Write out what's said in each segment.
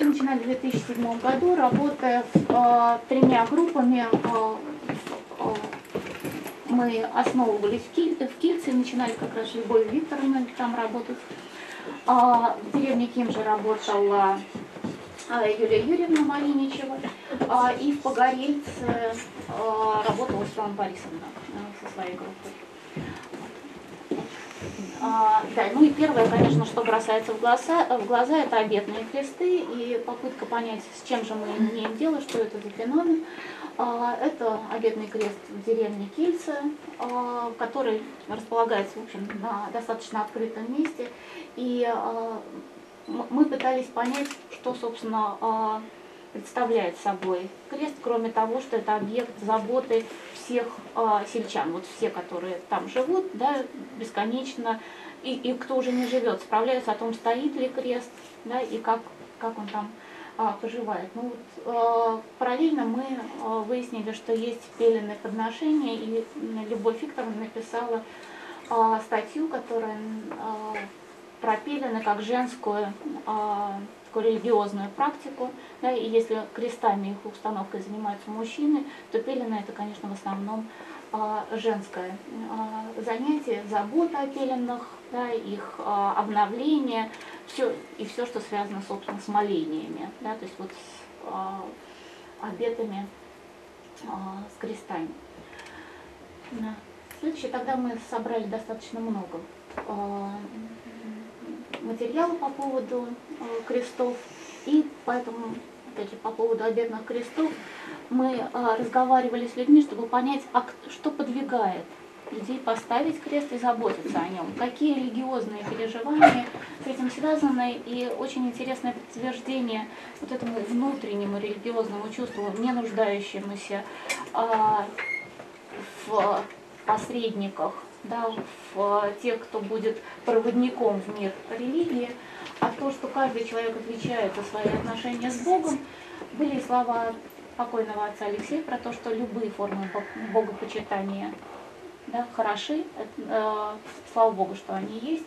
Начинали в 2007 году, работая э, тремя группами. Э, э, мы основывались в, Киль, в Кильце, начинали как раз с Любовью Викторовной там работать. А, в деревне Кимжи работала а, Юлия Юрьевна Малиничева, а, и в Погорельце а, работала Светлана Борисовна а, со своей группой. А, да, ну и первое, конечно, что бросается в глаза, в глаза, это обетные кресты и попытка понять, с чем же мы имеем дело, что это за феномен. А, это обетный крест в деревне Кильце, а, который располагается, в общем, на достаточно открытом месте. И мы пытались понять, что, собственно, представляет собой крест, кроме того, что это объект заботы всех сельчан, вот все, которые там живут, да, бесконечно, и, и кто уже не живет, справляются о том, стоит ли крест, да, и как, как он там а, поживает. Ну, вот, а, параллельно мы а, выяснили, что есть пеленные подношения, и Любовь Викторовна написала а, статью, которая а, про пелены как женскую а, такую религиозную практику. Да, и если крестами их установкой занимаются мужчины, то пелены это, конечно, в основном а, женское а, занятие, забота о пеленах, да, их а, обновление, все, и все, что связано, собственно, с молениями, да, то есть вот с обетами, с крестами. Да. Следующее, тогда мы собрали достаточно много материала по поводу а, крестов, и поэтому, опять же, по поводу обетных крестов, мы а, разговаривали с людьми, чтобы понять, а что подвигает людей поставить крест и заботиться о нем. Какие религиозные переживания с этим связаны, и очень интересное подтверждение вот этому внутреннему религиозному чувству, не нуждающемуся а, в посредниках, да, в тех, кто будет проводником в мир религии, а то, что каждый человек отвечает за свои отношения с Богом, были слова покойного отца Алексея про то, что любые формы богопочитания да, хороши, э, слава богу, что они есть.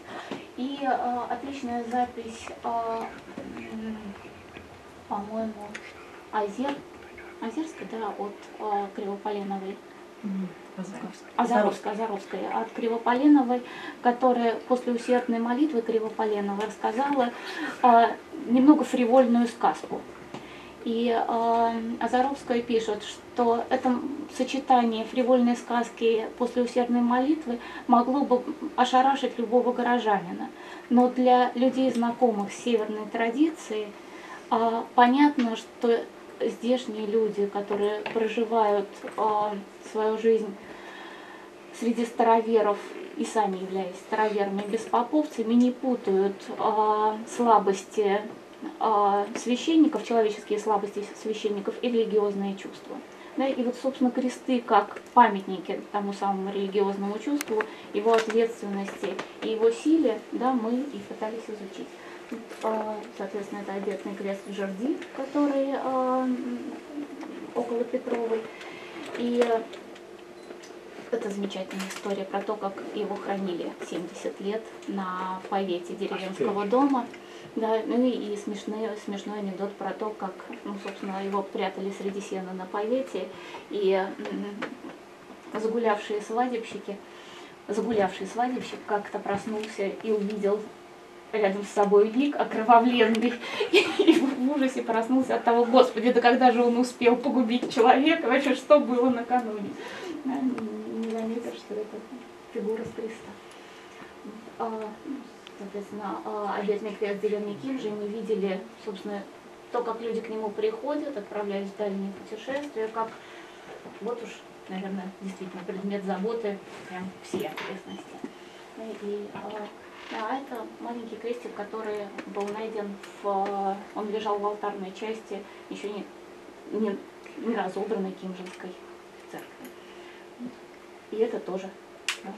И э, отличная запись, э, по-моему, Азер, Озерской, да, от э, Кривополеновой. Азаровская, Азаровская, от Кривополеновой, которая после усердной молитвы Кривополеновой рассказала э, немного фривольную сказку. И э, Азаровская пишет, что это сочетание фривольной сказки после усердной молитвы могло бы ошарашить любого горожанина. Но для людей, знакомых с северной традицией, э, понятно, что здешние люди, которые проживают э, свою жизнь среди староверов и сами являясь староверами беспоповцами, не путают э, слабости а, священников, человеческие слабости священников и религиозные чувства. Да, и вот, собственно, кресты как памятники тому самому религиозному чувству, его ответственности и его силе, да, мы и пытались изучить. Соответственно, это обетный крест в Жерди, который а, около Петровой. И это замечательная история про то, как его хранили 70 лет на повете деревенского дома. Да, ну и смешной, смешной анекдот про то, как, ну, собственно, его прятали среди сена на повете, и загулявшие свадебщики, загулявший свадебщик как-то проснулся и увидел рядом с собой лик окровавленный, и в ужасе проснулся от того, господи, да когда же он успел погубить человека, вообще что было накануне. Не заметил, что это фигура с креста. А, соответственно, а, обедный крест деревни Кимжи, мы видели, собственно, то, как люди к нему приходят, отправляясь в дальние путешествия, как вот уж, наверное, действительно предмет заботы прям всей окрестности. И, а, а это маленький крестик, который был найден в... Он лежал в алтарной части еще не, не, не разобранной Кимжинской церкви. И это тоже да,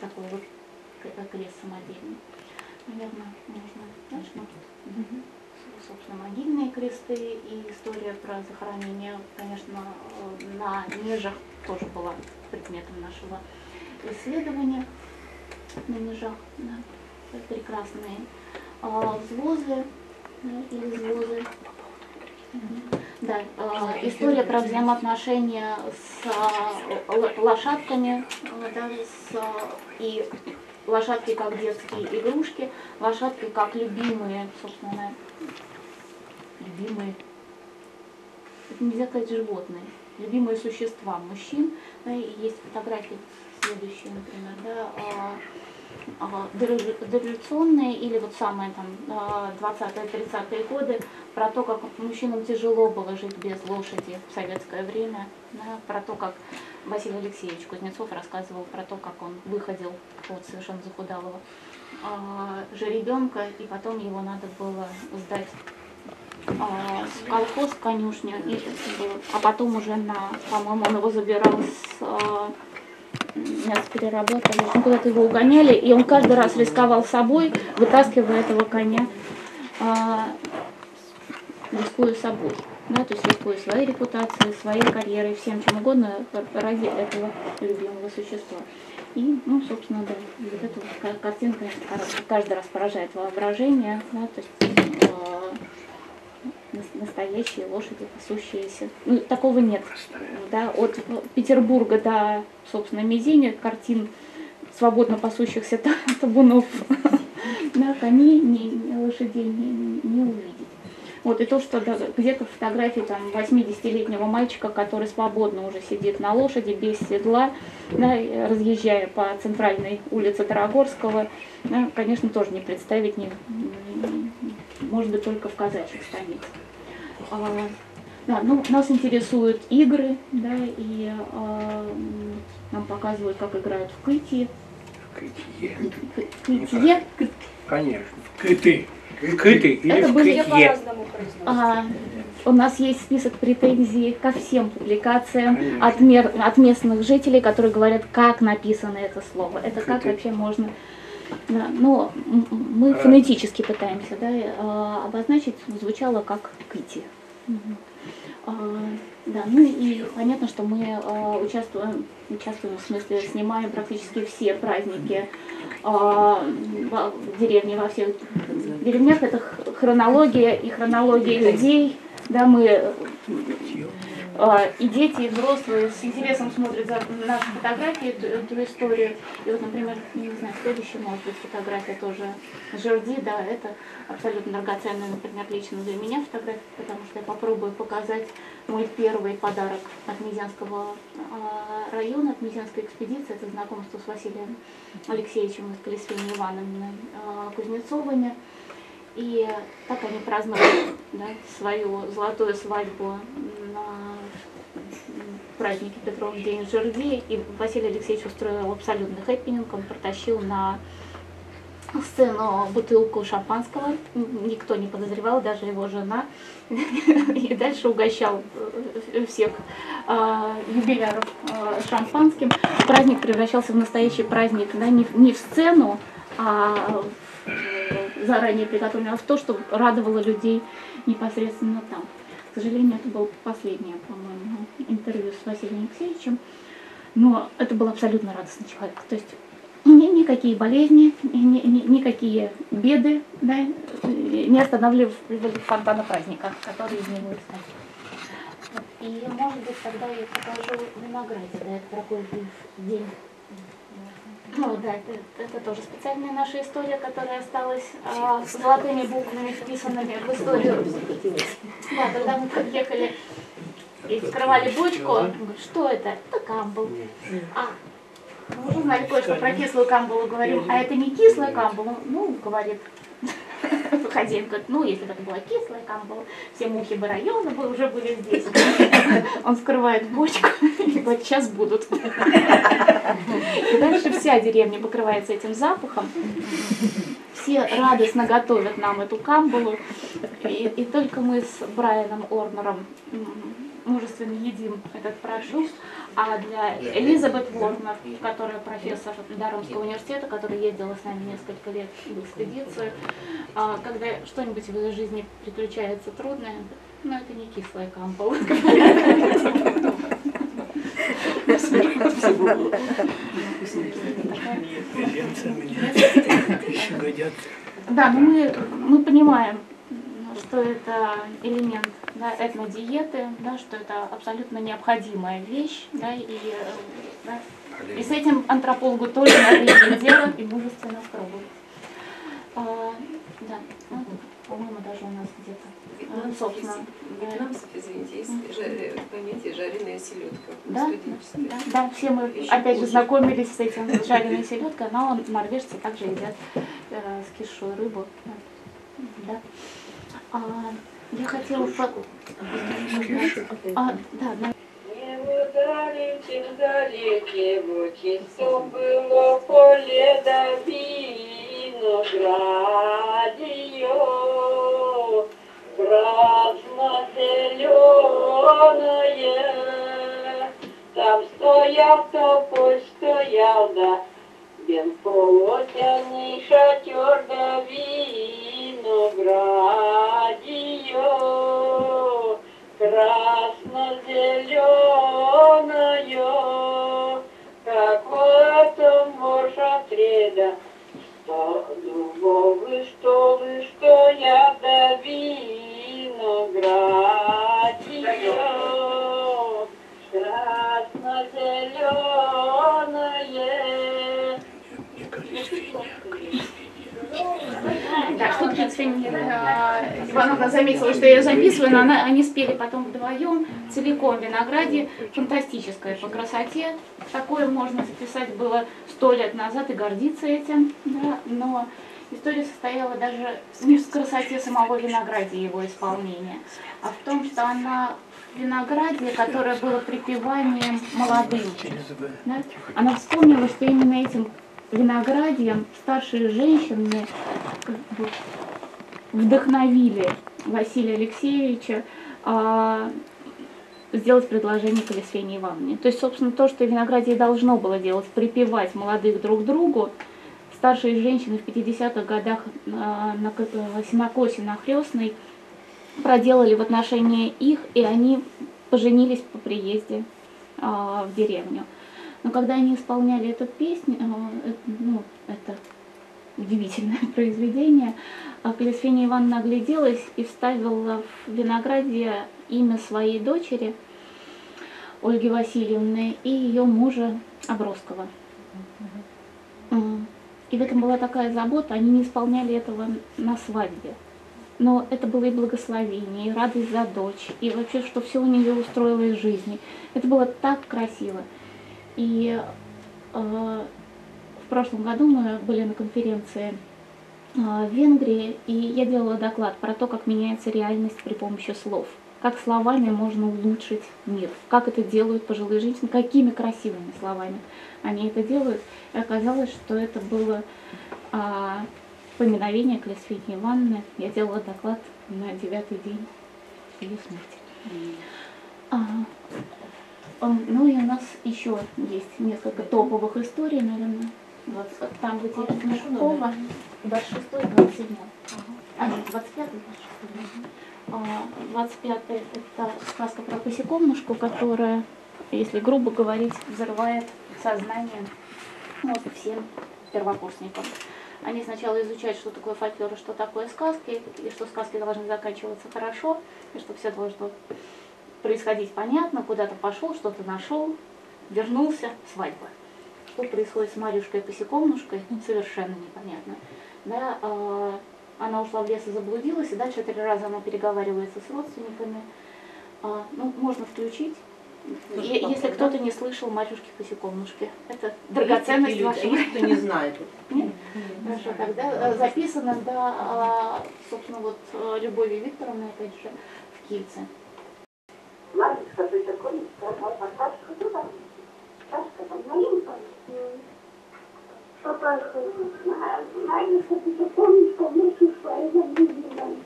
такой вот крест самодельный. Наверное, можно дальше. Ну, угу. Собственно, могильные кресты и история про захоронение, конечно, на нежах тоже была предметом нашего исследования. На нежах, да, прекрасные а, взвозы, или извозы. Да, э, история про взаимоотношения с э, лошадками, э, да, с, и лошадки как детские игрушки, лошадки как любимые, собственно, любимые, это нельзя сказать животные, любимые существа мужчин. Да, и есть фотографии следующие, например, да, а, дореволюционные или вот самые там 20-30-е годы про то, как мужчинам тяжело было жить без лошади в советское время, да, про то, как Василий Алексеевич Кузнецов рассказывал про то, как он выходил от совершенно захудалого а, жеребенка, и потом его надо было сдать а, в колхоз, в конюшню, и, а потом уже на, по-моему, он его забирал с а, мясопереработали, ну, куда-то его угоняли, и он каждый раз рисковал собой, вытаскивая этого коня, а, рискуя собой. Да, то есть рискуя своей репутацией, своей карьерой, всем чем угодно ради этого любимого существа. И, ну, собственно, да, вот эта картинка каждый раз поражает воображение, да, то есть настоящие лошади, пасущиеся. Ну, такого нет. Да, от Петербурга до, собственно, Мизини картин свободно пасущихся табунов на коней, ни, лошадей не, не увидеть. Вот, и то, что да, где-то фотографии там 80-летнего мальчика, который свободно уже сидит на лошади, без седла, да, разъезжая по центральной улице Тарагорского, да, конечно, тоже не представить, не, может быть, только в казачьих станицах. А, да, ну, нас интересуют игры, да, и а, нам показывают, как играют в кыти. Кытье. Кытье. Конечно. Кыты. Кыты или Это в были кытье. А, у нас есть список претензий ко всем публикациям от, мер, от местных жителей, которые говорят, как написано это слово. Это как вообще можно да, но мы фонетически пытаемся да, а, обозначить, звучало как Кити. А, да, ну и понятно, что мы а, участвуем, участвуем, в смысле, снимаем практически все праздники в деревне, во всех деревнях. Это хронология и хронология людей. Да, мы а, и дети, и взрослые с интересом смотрят за наши фотографии, эту, эту историю. И вот, например, не знаю, следующая может быть фотография тоже Жерди, да, это абсолютно драгоценная, например, лично для меня фотография, потому что я попробую показать мой первый подарок от Мизянского а, района, от Мизянской экспедиции, это знакомство с Василием Алексеевичем и с Колесфиной Ивановной а, Кузнецовыми. И так они праздновали да, свою золотую свадьбу на празднике Петров день Жерди. И Василий Алексеевич устроил абсолютный хэппенинг. Он протащил на сцену бутылку шампанского. Никто не подозревал, даже его жена. И дальше угощал э, всех э, юбиляров э, шампанским. Праздник превращался в настоящий праздник, да, не, в сцену, а заранее приготовлено, а в то, что радовало людей непосредственно там. К сожалению, это было последнее, по-моему, интервью с Василием Алексеевичем, но это был абсолютно радостный человек. То есть ни, никакие болезни, ни, ни, никакие беды да, не останавливали фонтана праздника, который из него исходил. И, может быть, тогда я покажу винограде, да, это такой день ну да, это, это тоже специальная наша история, которая осталась а, золотыми буквами вписанными в историю. Да, когда мы подъехали и вскрывали бочку, он говорит, что это? Это камбал. А, мы уже знали кое-что про кислую камбалу, говорим, а это не кислая камбала? Ну, говорит, хозяин говорит, ну, если бы это была кислая камбала, все мухи бы района бы уже были здесь. Он скрывает бочку и говорит, сейчас будут. И дальше вся деревня покрывается этим запахом. Все радостно готовят нам эту камбалу. И, и только мы с Брайаном Орнером мужественно едим этот продукт. А для Элизабет Ворнер, которая профессор Даромского университета, которая ездила с нами несколько лет в экспедицию, а, когда что-нибудь в ее жизни приключается трудное, ну это не кислая кампа. Да, но мы, мы понимаем, что это элемент да, этнодиеты, да, что это абсолютно необходимая вещь, да, и, э, да, и с этим антропологу тоже надо иметь дело и мужественно пробовать. А, да, ну, по-моему, даже у нас где-то, а, собственно, вьетнамцев, извините, есть понятие жареная селедка. Да, да, да, все мы Еще опять же знакомились с этим с жареной селедкой, но норвежцы также едят э, скисшую рыбу. Да. А, я хотела по- а, да, да, далеким, далеким чистом было поле да виноградиё, красно-зеленое. Там стоял тополь, стоял, да, белополотенный шатер да виноградиё красно-зеленое, какое-то может среда, что дубовый столы, что я до виноградиё, Да, что Кицвин Ивановна заметила, что я ее записываю, но она, они спели потом вдвоем, целиком в винограде, фантастическое по красоте. Такое можно записать было сто лет назад и гордиться этим, да, но история состояла даже не в красоте самого виноградия и его исполнения, а в том, что она винограде, которое было припеванием молодым. Да? Она вспомнила, что именно этим виноградием старшие женщины вдохновили Василия Алексеевича а, сделать предложение Колесфене Ивановне. То есть, собственно, то, что виноградие должно было делать, припевать молодых друг другу, старшие женщины в 50-х годах а, на э, сенокосе на Хрестной проделали в отношении их, и они поженились по приезде а, в деревню. Но когда они исполняли эту песню, э, ну, это удивительное произведение, а Клесфения Ивановна огляделась и вставила в винограде имя своей дочери Ольги Васильевны и ее мужа Оброскова. М. И в этом была такая забота, они не исполняли этого на свадьбе. Но это было и благословение, и радость за дочь, и вообще, что все у нее устроилось в жизни. Это было так красиво. И э, прошлом году мы были на конференции э, в Венгрии, и я делала доклад про то, как меняется реальность при помощи слов. Как словами можно улучшить мир. Как это делают пожилые женщины, какими красивыми словами они это делают. И оказалось, что это было а, поминовение Клесфини Ивановны. Я делала доклад на девятый день ее смерти. А, ам, ну и у нас еще есть несколько топовых историй, наверное. Вот там, где Мешкова, 26 27 А, нет, 25 26 25 это сказка про посекомнушку, которая, если грубо говорить, взрывает сознание мозг всем первокурсникам. Они сначала изучают, что такое фольклор что такое сказки, и что сказки должны заканчиваться хорошо, и что все должно происходить понятно, куда-то пошел, что-то нашел, вернулся, свадьба. Что происходит с Марюшкой и Посекомнушкой, совершенно непонятно. Да, а, она ушла в лес и заблудилась, и дальше три раза она переговаривается с родственниками. А, ну, можно включить. Тоже Если попробуй, кто-то не слышал Марюшки Посекомнушки, это драгоценность Есть такие вашего. люди, а кто не знает. Нет? Хорошо, тогда э, записано, да, а, собственно, вот э, Любови Викторовны, опять же, в Кильце. Марочка, ты там маленькая. Что ты помнишь, что мы свои заблудились?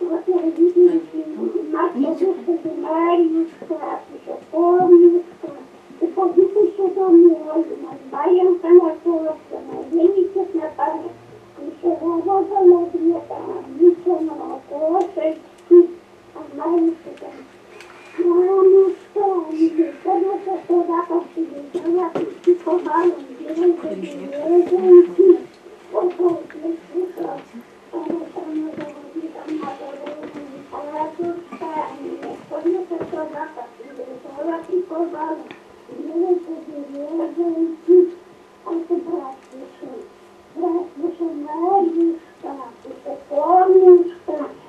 Вот я родители, Марьюшка, ты Марьюшка, ты же помнишь, что ты помнишь еще домой, напилась, на денежек на память, еще работала где-то, ничего на лошадь, а Марьюшка там Então, quando você pegar a partida, então já ficou valendo, dinheiro, e eu vou explicar. Quando eu me devolvi da madrugada, ela tudo certo. Quando você pegar a partida, então já ficou valendo, dinheiro, dinheiro, e quanto braço, braço chamado, braço fome,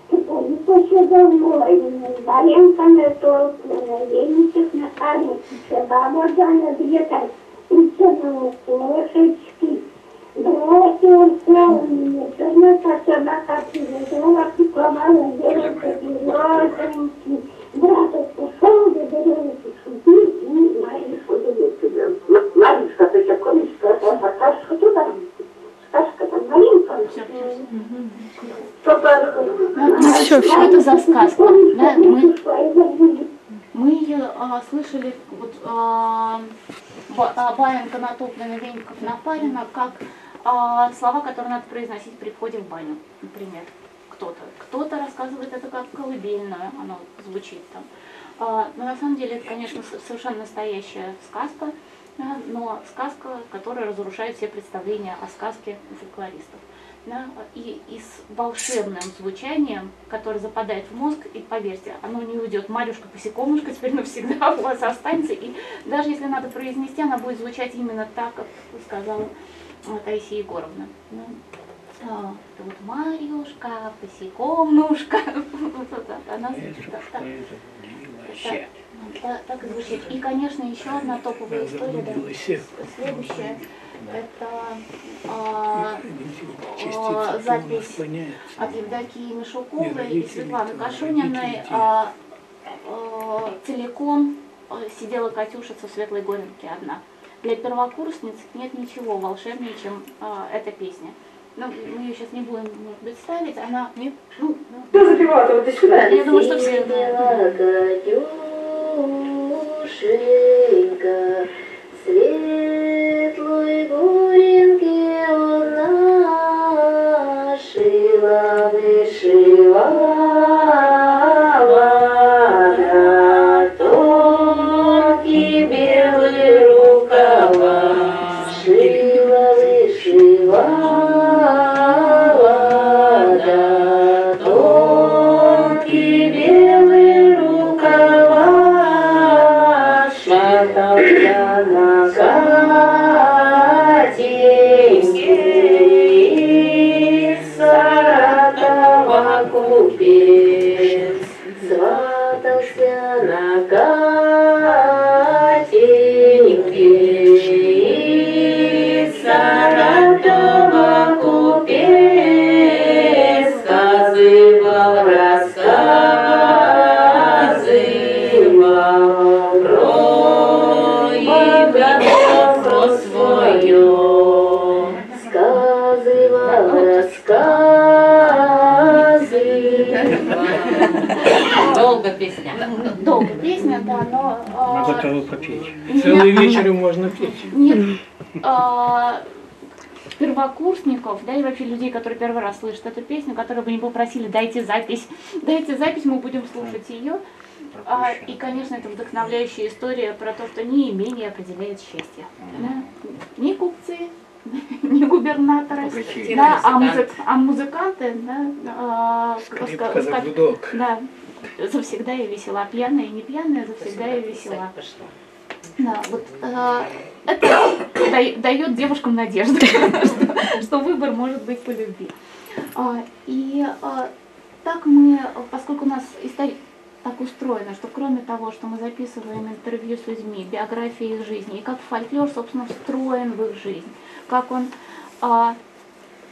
que por isso chegou a morrer, não vai entrar meu topo. Веничек на каретице, баба Жанна где-то и тянула кошечки. Бросился мне, чернота собака привязала, приковала девушка березоньки. Браток пошел до березки шутить и Маришку дает тебе. Маришка, ты закончишься, сказка туда. Сказка там маленькая. Ну, всё, всё. Что это за сказка? Да, мы, мы ее а, слышали, вот а, Ба- а, Баенко натоплено, Веньков напарено, как а, слова, которые надо произносить при входе в баню, например. Кто-то. Кто-то рассказывает это как колыбельное, оно звучит там. А, но на самом деле это, конечно, совершенно настоящая сказка, но сказка, которая разрушает все представления о сказке фольклористов. Да, и, и с волшебным звучанием, которое западает в мозг, и поверьте, оно не уйдет. Марюшка посекомушка теперь навсегда у вас останется, и даже если надо произнести, она будет звучать именно так, как сказала Таисия Егоровна. Да. А, Тут Марюшка, это, Она так, и звучит. И, конечно, еще одна топовая история, да, следующая, это а, Частица запись от Евдокии Не Мишуковой и Светланы Кашуниной а, а, целиком сидела Катюшица в Светлой Горенке одна. Для первокурсниц нет ничего волшебнее, чем а, эта песня. Но мы ее сейчас не будем, может быть, ставить, она... Нет? Ну, ну, Кто запевал-то? Вот иди сюда. я думаю, что все. Катюшенька, готовы попеть. Целый вечер можно петь. Нет, а, первокурсников, да, и вообще людей, которые первый раз слышат эту песню, которые бы не попросили, дайте запись, дайте запись, мы будем слушать ее. А, и, конечно, это вдохновляющая история про то, что не имение определяет счастье. Да? Ни купцы, ни губернаторы, да, а, музык- а музыканты, да, а, Скрипка да, завсегда и весела, пьяная и не пьяная, завсегда и весела. Да, вот э, это да- дает девушкам надежду, что, что выбор может быть по любви. А, и а, так мы, поскольку у нас история так устроена, что кроме того, что мы записываем интервью с людьми, биографии их жизни, и как фольклор, собственно, встроен в их жизнь, как он, а,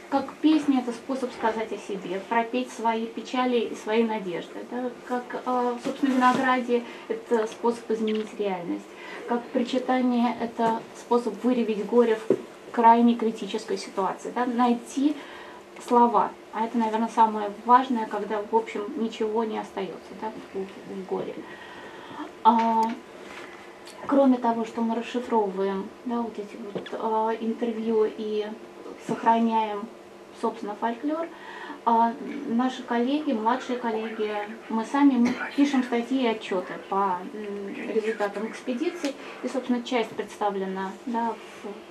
как песня это способ сказать о себе, пропеть свои печали и свои надежды, да, как, а, собственно, виноградие это способ изменить реальность, как причитание это способ выявить горе в крайне критической ситуации, да, найти слова. А это, наверное, самое важное, когда, в общем, ничего не остается да, в, в горе. А, кроме того, что мы расшифровываем да, вот эти вот а, интервью и сохраняем, собственно, фольклор, а, наши коллеги, младшие коллеги, мы сами пишем статьи и отчеты по результатам экспедиции. И, собственно, часть представлена да,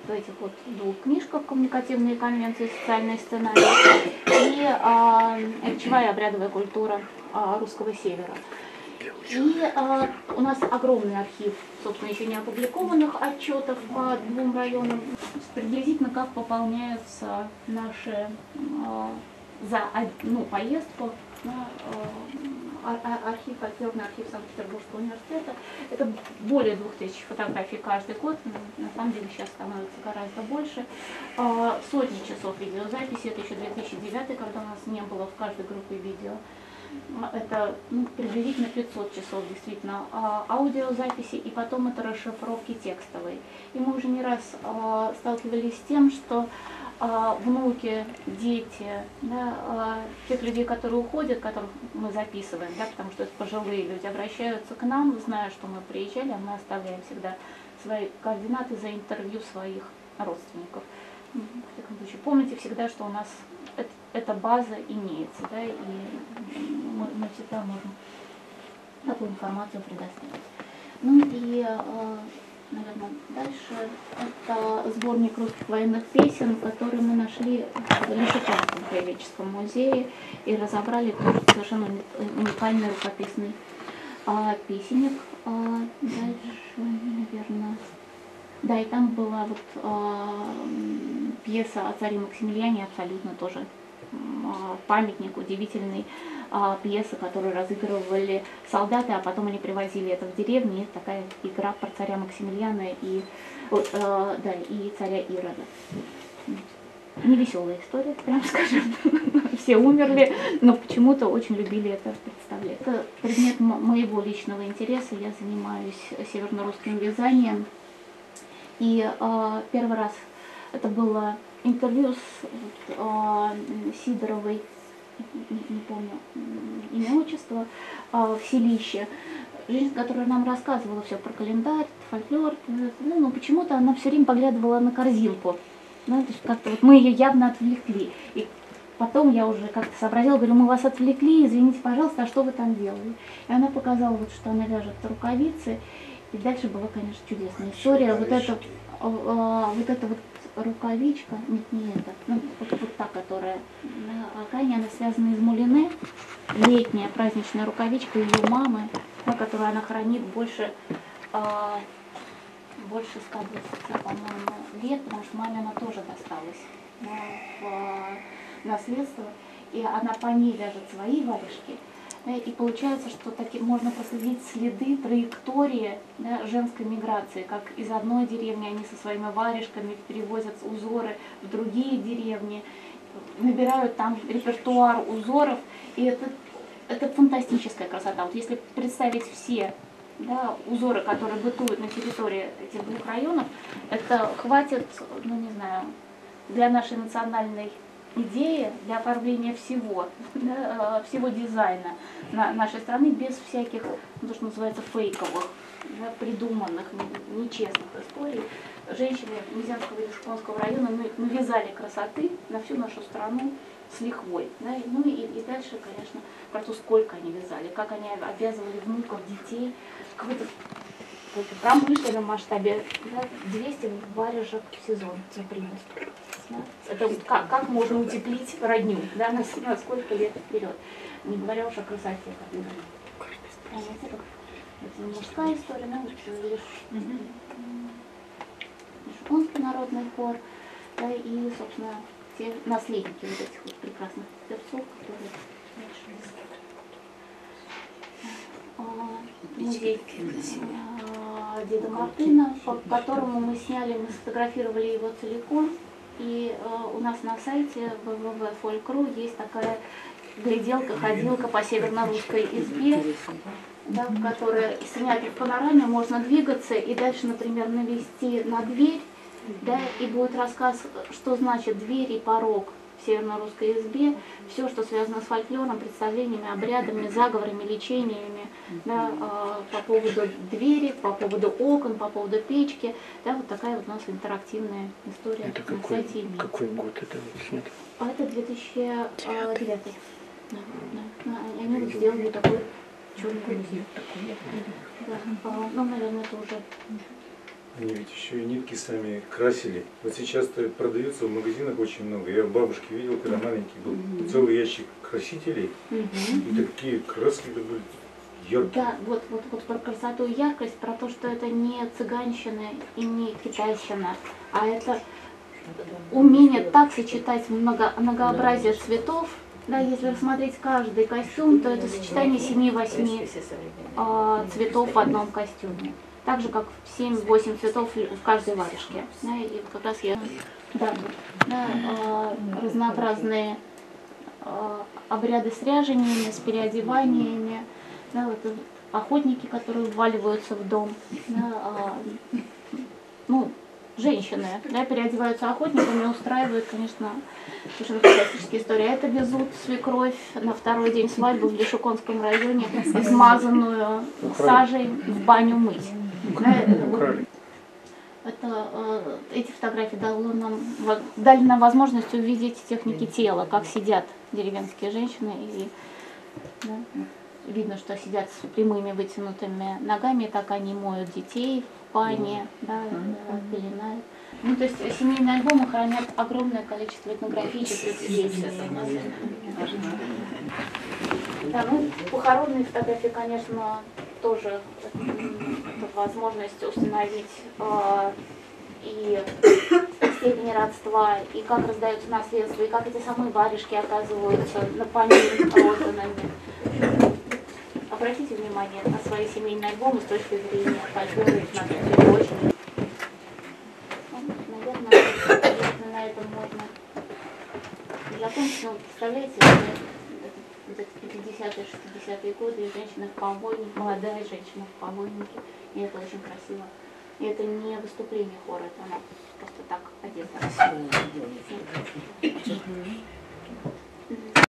в, этих вот двух книжках «Коммуникативные конвенции. Социальные сценарии» и а, «Речевая и обрядовая культура а, русского севера». И а, у нас огромный архив, собственно, еще не опубликованных отчетов по двум районам. Приблизительно как пополняются наши а, за од- ну, поездку на ар- архив, архивный архив Санкт-Петербургского университета. Это более двух тысяч фотографий каждый год. На- самом деле сейчас становится гораздо больше. А, Сотни часов видеозаписи. Это еще 2009, когда у нас не было в каждой группе видео. А, Это ну, приблизительно 500 часов действительно а, аудиозаписи, и потом это расшифровки текстовые. И мы уже не раз а, сталкивались с тем, что внуки, дети, да, а, тех людей, которые уходят, которых мы записываем, да, потому что это пожилые люди, обращаются к нам, зная, что мы приезжали, а мы оставляем всегда свои координаты за интервью своих родственников. В таком случае, помните всегда, что у нас эта база имеется, да, и мы, мы всегда можем такую информацию предоставить. Ну и, э, наверное, дальше это сборник русских военных песен, который мы нашли в Лишетянском краеведческом музее и разобрали совершенно уни- уникальный рукописный а, песенник. А, дальше, наверное, да, и там была вот м, пьеса о царе Максимилиане, абсолютно тоже памятник удивительный а, пьеса, которую разыгрывали солдаты, а потом они привозили это в деревню. Это такая игра про царя Максимилиана и, э, да, и царя Ирода. Невеселая история, прям скажем. Все умерли, но почему-то очень любили это представлять. Это предмет мо- моего личного интереса. Я занимаюсь северно-русским вязанием. И э, первый раз это было интервью с вот, э, Сидоровой, не, не помню имя, отчество, э, в селище. Женщина, которая нам рассказывала все про календарь, фольклор, э, ну, но почему-то она все время поглядывала на корзинку. Ну, то есть как-то вот мы ее явно отвлекли. И потом я уже как-то сообразила, говорю, мы вас отвлекли, извините, пожалуйста, а что вы там делали? И она показала, вот, что она вяжет рукавицы. И дальше была, конечно, чудесная история. Вот эта, а, вот эта вот рукавичка, нет, не это, ну, вот, вот та, которая на ткани, она связана из мулины. Летняя праздничная рукавичка ее мамы, да, которую она хранит больше, а, больше 120, по-моему, лет, потому что маме она тоже досталась в а, наследство. И она по ней вяжет свои варежки. Да, и получается, что таки можно проследить следы, траектории да, женской миграции, как из одной деревни они со своими варежками перевозят узоры в другие деревни, набирают там репертуар узоров, и это, это фантастическая красота. Вот если представить все да, узоры, которые бытуют на территории этих двух районов, это хватит, ну не знаю, для нашей национальной идеи, для оформления всего, да, э, всего дизайна на нашей страны без всяких, ну, то, что называется, фейковых, да, придуманных, нечестных историй. Женщины Мизянского и Шконского района ну, навязали красоты на всю нашу страну с лихвой. Да, ну и, и дальше, конечно, про то, сколько они вязали, как они обвязывали внуков, детей, в какой-то промышленном масштабе, да, 200 варежек в сезон. Да? Это вот как, как можно утеплить родню, да, на, на сколько лет вперед. Не говоря уж о красоте. как это мужская история, да, лишь м, Шипонский народный хор, да, и, собственно, те наследники вот этих вот прекрасных певцов, которые а, музей Деда Мартына, по которому мы сняли, мы сфотографировали его целиком. И а, у нас на сайте www.folk.ru есть такая гляделка, ходилка по северно-русской избе, да, в которой снятый в панораме можно двигаться и дальше, например, навести на дверь, да, и будет рассказ, что значит дверь и порог северно-русской избе, все, что связано с фольклором, представлениями, обрядами, заговорами, лечениями, да, а, по поводу двери, по поводу окон, по поводу печки, да, вот такая вот у нас интерактивная история Это на какой, сайте имеется. какой год это вот снято? А это 2009. Да, да, да. Они вот сделали такой черный музей. Да, а, ну, наверное, это уже Они ведь еще и нитки сами красили. Вот сейчас продается в магазинах очень много. Я у бабушки видел, когда маленький был, целый ящик красителей. И такие краски как бы яркий. Да, вот, вот, вот про красоту и яркость, про то, что это не цыганщина и не китайщина, а это умение так сочетать много, многообразие цветов. Да, если рассмотреть каждый костюм, то это сочетание 7-8 а, цветов в одном костюме. Так же, как 7-8 цветов в каждой варежке. Да, и вот как раз я... Да, да, а, разнообразные а, обряды с ряжениями, с переодеваниями. Да, вот, э, охотники, которые вваливаются в дом. Да, а, ну, женщины, да, переодеваются охотниками, устраивают, конечно, совершенно фантастические истории. Это везут свекровь на второй день свадьбы в Лешуконском районе, измазанную сажей в баню мыть. Да, это, Украли. это, э, эти фотографии дало нам, дали нам возможность увидеть техники тела, как сидят деревенские женщины. И, да, видно, что сидят с прямыми вытянутыми ногами, так они моют детей в бане, да, пеленают. Ну, то есть семейные альбомы хранят огромное количество этнографических свидетельств. Да, ну, похоронные фотографии, конечно, тоже возможность установить э, и степень родства, и как раздается наследство, и как эти самые варежки оказываются на помине розданными. Обратите внимание на свои семейные альбомы с точки зрения фольклора и. Очень. закончила, представляете, 50-60-е годы, женщина в помойнике, молодая женщина в помойнике, и это очень красиво. И это не выступление хора, это она просто так одета. Красивая девушка.